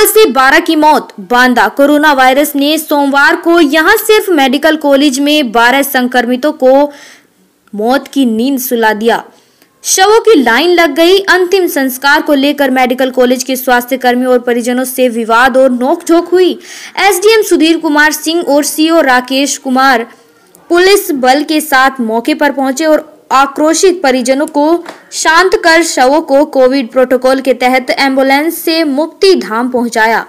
साल से 12 की मौत। बांदा कोरोना वायरस ने सोमवार को यहाँ सिर्फ़ मेडिकल कॉलेज में 12 संक्रमितों को मौत की नींद सुला दिया। शवों की लाइन लग गई। अंतिम संस्कार को लेकर मेडिकल कॉलेज के स्वास्थ्य कर्मियों और परिजनों से विवाद और नोकझोंक हुई। एसडीएम सुधीर कुमार सिंह और सीओ राकेश कुमार पुलिस बल के साथ मौके पर पहुँचे और आक्रोशित परिजनों को शांत कर शवों को कोविड प्रोटोकॉल के तहत एंबुलेंस से मुक्ति धाम पहुँचाया।